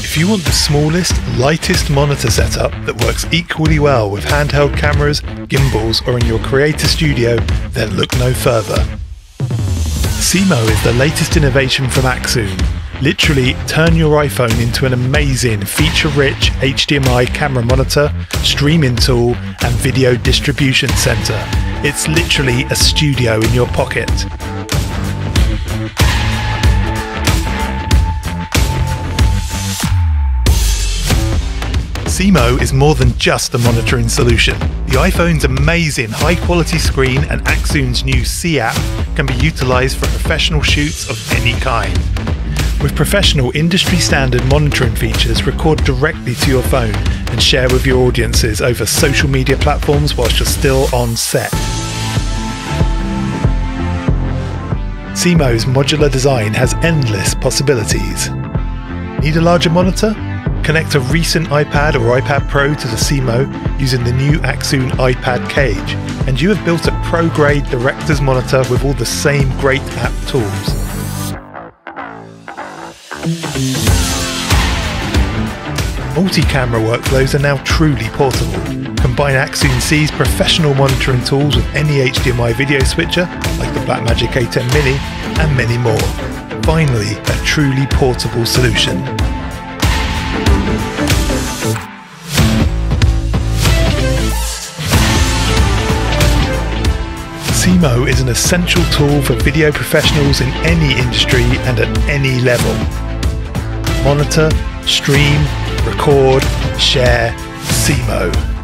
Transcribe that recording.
If you want the smallest, lightest monitor setup that works equally well with handheld cameras, gimbals, or in your creator studio, then look no further. SeeMo is the latest innovation from Accsoon. Literally, turn your iPhone into an amazing feature-rich HDMI camera monitor, streaming tool, and video distribution center. It's literally a studio in your pocket. SeeMo is more than just a monitoring solution. The iPhone's amazing high quality screen and Accsoon's new See app can be utilized for professional shoots of any kind. With professional industry standard monitoring features, record directly to your phone and share with your audiences over social media platforms whilst you're still on set. SeeMo's modular design has endless possibilities. Need a larger monitor? Connect a recent iPad or iPad Pro to the SeeMo using the new Accsoon iPad cage, and you have built a pro grade director's monitor with all the same great app tools. Multi-camera workflows are now truly portable. Combine Accsoon See's professional monitoring tools with any HDMI video switcher, like the Blackmagic ATEM Mini, and many more. Finally, a truly portable solution. SeeMo is an essential tool for video professionals in any industry and at any level. Monitor, stream, record, share, SeeMo.